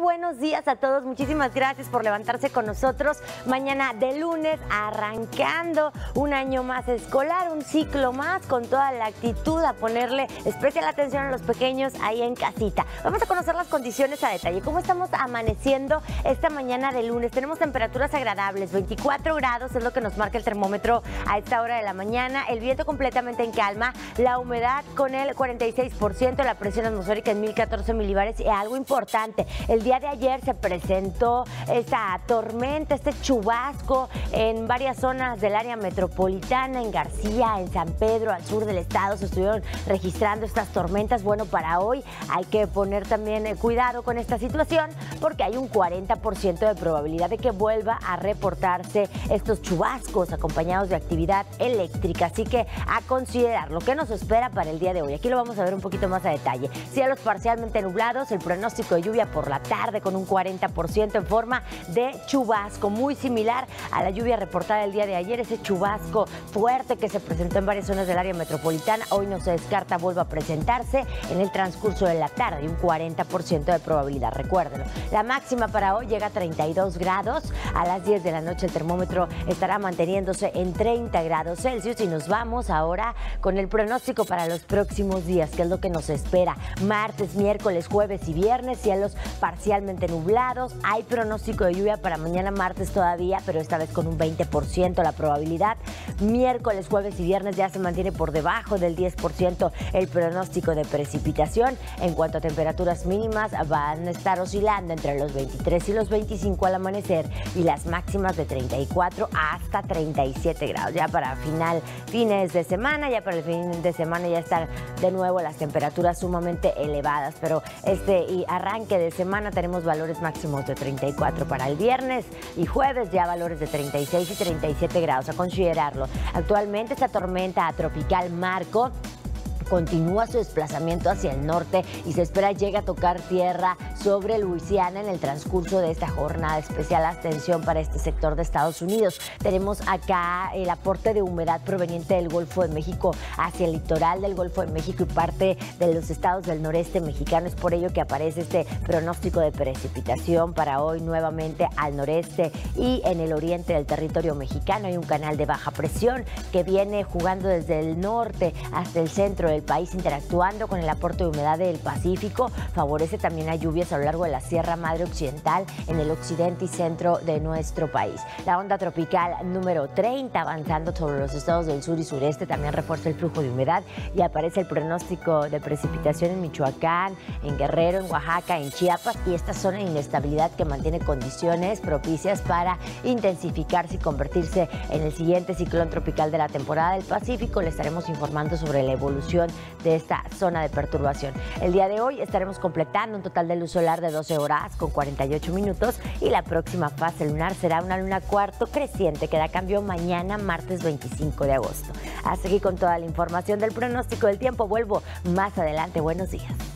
Buenos días a todos. Muchísimas gracias por levantarse con nosotros. Mañana de lunes, arrancando un año más escolar, un ciclo más, con toda la actitud a ponerle especial atención a los pequeños ahí en casita. Vamos a conocer las condiciones a detalle. ¿Cómo estamos amaneciendo esta mañana de lunes? Tenemos temperaturas agradables, 24 grados es lo que nos marca el termómetro a esta hora de la mañana. El viento completamente en calma, la humedad con el 46%, la presión atmosférica en 1014 milibares y algo importante, el día de ayer se presentó esta tormenta, este chubasco en varias zonas del área metropolitana, en García, en San Pedro, al sur del estado, se estuvieron registrando estas tormentas. Bueno, para hoy hay que poner también eh, cuidado con esta situación porque hay un 40% de probabilidad de que vuelva a reportarse estos chubascos acompañados de actividad eléctrica. Así que a considerar lo que nos espera para el día de hoy. Aquí lo vamos a ver un poquito más a detalle. Cielos parcialmente nublados, el pronóstico de lluvia por la tarde con un 40% en forma de chubasco, muy similar a la lluvia reportada el día de ayer, ese chubasco fuerte que se presentó en varias zonas del área metropolitana, hoy no se descarta vuelva a presentarse en el transcurso de la tarde, un 40% de probabilidad, recuérdenlo. La máxima para hoy llega a 32 grados, a las 10 de la noche el termómetro estará manteniéndose en 30 grados Celsius y nos vamos ahora con el pronóstico para los próximos días, que es lo que nos espera. Martes, miércoles, jueves y viernes, cielos parcialmente nublados. Hay pronóstico de lluvia para mañana martes todavía, pero esta vez con un 20% la probabilidad. Miércoles, jueves y viernes ya se mantiene por debajo del 10% el pronóstico de precipitación. En cuanto a temperaturas mínimas, van a estar oscilando entre los 23 y los 25 al amanecer y las máximas de 34 hasta 37 grados. Ya para final, fines de semana, ya para el fin de semana ya están de nuevo las temperaturas sumamente elevadas, pero este arranque de semana tenemos valores máximos de 34 para el viernes y jueves ya valores de 36 y 37 grados, a considerarlo. Actualmente esta tormenta tropical Marco continúa su desplazamiento hacia el norte y se espera llegue a tocar tierra sobre Luisiana en el transcurso de esta jornada especial. Atención para este sector de Estados Unidos. Tenemos acá el aporte de humedad proveniente del Golfo de México hacia el litoral del Golfo de México y parte de los estados del noreste mexicano. Es por ello que aparece este pronóstico de precipitación para hoy nuevamente al noreste y en el oriente del territorio mexicano. Hay un canal de baja presión que viene jugando desde el norte hasta el centro del país interactuando con el aporte de humedad del Pacífico. Favorece también a lluvias a lo largo de la Sierra Madre Occidental en el occidente y centro de nuestro país. La onda tropical número 30 avanzando sobre los estados del sur y sureste también refuerza el flujo de humedad y aparece el pronóstico de precipitación en Michoacán, en Guerrero, en Oaxaca, en Chiapas y esta zona de inestabilidad que mantiene condiciones propicias para intensificarse y convertirse en el siguiente ciclón tropical de la temporada del Pacífico. Le estaremos informando sobre la evolución de esta zona de perturbación. El día de hoy estaremos completando un total de luz solar de 12 horas con 48 minutos y la próxima fase lunar será una luna cuarto creciente que da cambio mañana martes 25 de agosto. A seguir con toda la información del pronóstico del tiempo. Vuelvo más adelante. Buenos días.